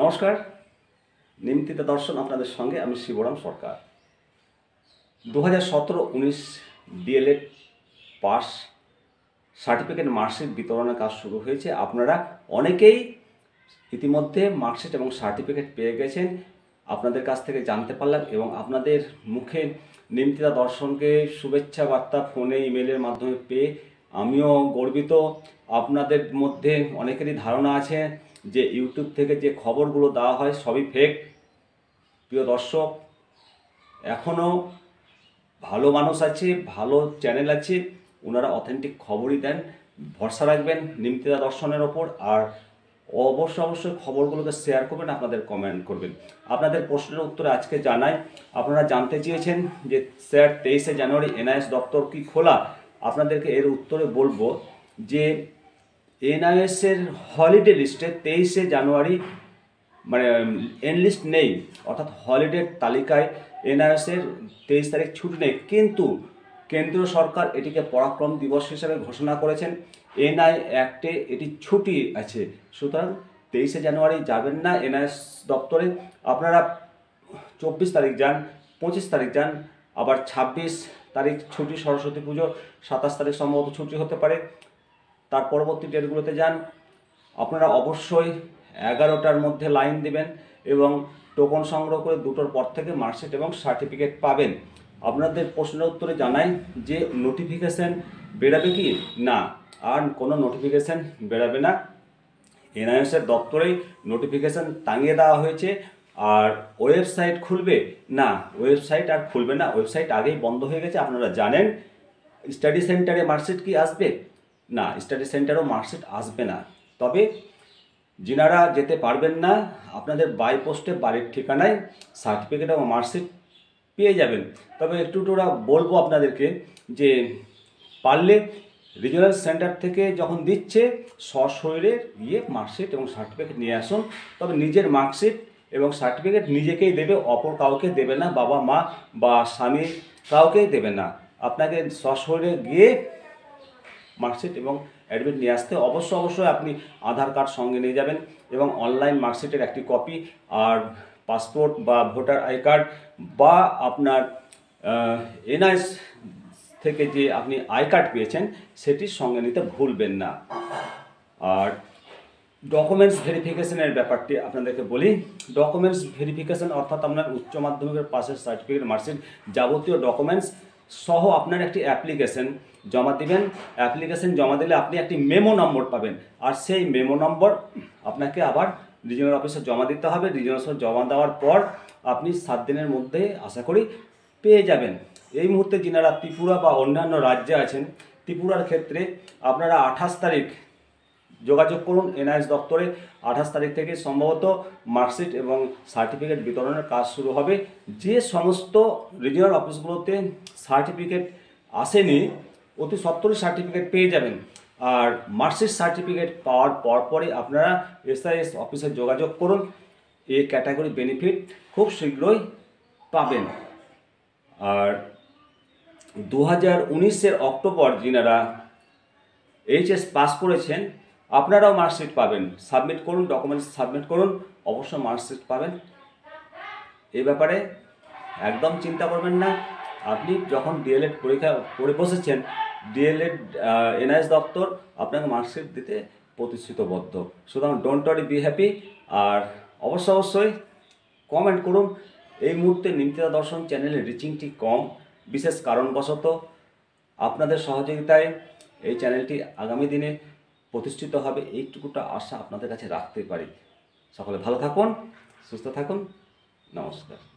নমস্কার। নিমতিত দর্শন আপনাদের সঙ্গে, আমি শিবরাম সরকার। দু হাজার সতেরো উনিশ ডিএলএড পাস সার্টিফিকেট মার্কশিট বিতরণের কাজ শুরু হয়েছে। আপনারা অনেকেই ইতিমধ্যে মার্কশিট এবং সার্টিফিকেট পেয়ে গেছেন। আপনাদের কাছ থেকে জানতে পারলাম এবং আপনাদের মুখে নিমতিতা দর্শনকে শুভেচ্ছা বার্তা ফোনে, ইমেলের মাধ্যমে পেয়ে আমিও গর্বিত। আপনাদের মধ্যে অনেকেরই ধারণা আছে যে ইউটিউব থেকে যে খবরগুলো দেওয়া হয় সবই ফেক প্রিয় দর্শক এখনও ভালো মানুষ আছে, ভালো চ্যানেল আছে ওনারা অথেন্টিক খবরই দেন। ভরসা রাখবেন নিমতিদা দর্শনের ওপর আর অবশ্যই অবশ্যই খবরগুলোকে শেয়ার করবেন, আপনাদের কমেন্ট করবেন। আপনাদের প্রশ্নের উত্তরে আজকে জানাই। আপনারা জানতে চেয়েছেন যে স্যার তেইশে জানুয়ারি এনআইএস দপ্তর কি খোলা? আপনাদেরকে এর উত্তরে বলব যে এনআইএসের হলিডে লিস্টে তেইশে জানুয়ারি মানে এন লিস্ট নেই। অর্থাৎ হলিডের তালিকায় এনআরএসের তেইশ তারিখ ছুটি নেই। কিন্তু কেন্দ্রীয় সরকার এটিকে পরাক্রম দিবস হিসেবে ঘোষণা করেছেন। এনআই অ্যাক্টে এটি ছুটি আছে। সুতরাং তেইশে জানুয়ারি যাবেন না এনআইএস দপ্তরে। আপনারা চব্বিশ তারিখ যান, পঁচিশ তারিখ যান, আবার ছাব্বিশ তারিখ ছুটি, সরস্বতী পুজো, সাতাশ তারিখ সম্ভবত ছুটি হতে পারে। তার পরবর্তী ডেটগুলোতে যান। আপনারা অবশ্যই এগারোটার মধ্যে লাইন দিবেন এবং টোকন সংগ্রহ করে দুটোর পর থেকে মার্কশিট এবং সার্টিফিকেট পাবেন। আপনাদের প্রশ্নের উত্তরে জানাই যে নোটিফিকেশান বেরাবে কি? না, আর কোনো নোটিফিকেশান বেরাবে না। এনআইএসের দপ্তরেই নোটিফিকেশান টাঙিয়ে দেওয়া হয়েছে। আর ওয়েবসাইট খুলবে? না, ওয়েবসাইট আর খুলবে না। ওয়েবসাইট আগেই বন্ধ হয়ে গেছে, আপনারা জানেন। স্টাডি সেন্টারে মার্কশিট কি আসবে? না স্টাডি সেন্টারেও মার্কশিট আসবে না। তবে যিনারা যেতে পারবেন না, আপনাদের বাই পোস্টে বাড়ির ঠিকানায় সার্টিফিকেট এবং মার্কশিট পেয়ে যাবেন। তবে একটু ওরা বলব আপনাদেরকে যে পারলে রিজিওনাল সেন্টার থেকে যখন দিচ্ছে, সশরীরে গিয়ে মার্কশিট এবং সার্টিফিকেট নিয়ে আসুন। তবে নিজের মার্কশিট এবং সার্টিফিকেট নিজেকেই দেবে, অপর কাউকে দেবে না বাবা মা বা স্বামী কাউকেই দেবে না। আপনাকে সশরীরে গিয়ে মার্কশিট এবং অ্যাডমিট নিয়ে আসতে অবশ্য অবশ্যই আপনি আধার কার্ড সঙ্গে নিয়ে যাবেন এবং অনলাইন মার্কশিটের একটি কপি আর পাসপোর্ট বা ভোটার আই কার্ড বা আপনার এনআইএস থেকে যে আপনি আই কার্ড পেয়েছেন সেটির সঙ্গে নিতে ভুলবেন না। আর ডকুমেন্টস ভেরিফিকেশনের ব্যাপারটি আপনাদেরকে বলি। ডকুমেন্টস ভেরিফিকেশন অর্থাৎ আপনার উচ্চ মাধ্যমিকের পাশের সার্টিফিকেট, মার্কশিট যাবতীয় ডকুমেন্টস সহ আপনার একটি অ্যাপ্লিকেশন জমা দিবেন। অ্যাপ্লিকেশন জমা দিলে আপনি একটি মেমো নম্বর পাবেন। আর সেই মেমো নম্বর আপনাকে আবার রিজিওনাল অফিসে জমা দিতে হবে। রিজিওনাল অফিসে জমা দেওয়ার পর আপনি সাত দিনের মধ্যে আশা করি পেয়ে যাবেন। এই মুহূর্তে যিনারা ত্রিপুরা বা অন্যান্য রাজ্যে আছেন, ত্রিপুরার ক্ষেত্রে আপনারা আঠাশ তারিখ যোগাযোগ করুন এনআইএস দপ্তরে। আঠাশ তারিখ থেকে সম্ভবত মার্কশিট এবং সার্টিফিকেট বিতরণের কাজ শুরু হবে। যে সমস্ত রিজিওনাল অফিসগুলোতে সার্টিফিকেট আসেনি, অতি সত্তরই সার্টিফিকেট পেয়ে যাবেন। আর মার্কশিট সার্টিফিকেট পাওয়ার পরপরই আপনারা এসআইএস অফিসে যোগাযোগ করুন। এই ক্যাটাগরি বেনিফিট খুব শীঘ্রই পাবেন। আর দু হাজার অক্টোবর যিনারা এইচএস পাস করেছেন আপনারাও মার্কশিট পাবেন। সাবমিট করুন, ডকুমেন্টস সাবমিট করুন, অবশ্যই মার্কশিট পাবেন। এই ব্যাপারে একদম চিন্তা করবেন না। আপনি যখন ডিএলএড পরীক্ষা করে বসেছেন, ডিএলএড এনআইএস দপ্তর আপনাকে মার্কশিট দিতে প্রতিশ্রুতবদ্ধ। সুতরাং ডোন্ট ওয়ারি বি হ্যাপি আর অবশ্য অবশ্যই কমেন্ট করুন। এই মুহূর্তে নিমতিদা দর্শন চ্যানেলের রিচিংটি কম, বিশেষ কারণবশত আপনাদের সহযোগিতায় এই চ্যানেলটি আগামী দিনে প্রতিষ্ঠিত হবে এইটুকুটা আশা আপনাদের কাছে রাখতে পারি। সকলে ভালো থাকুন সুস্থ থাকুন। নমস্কার।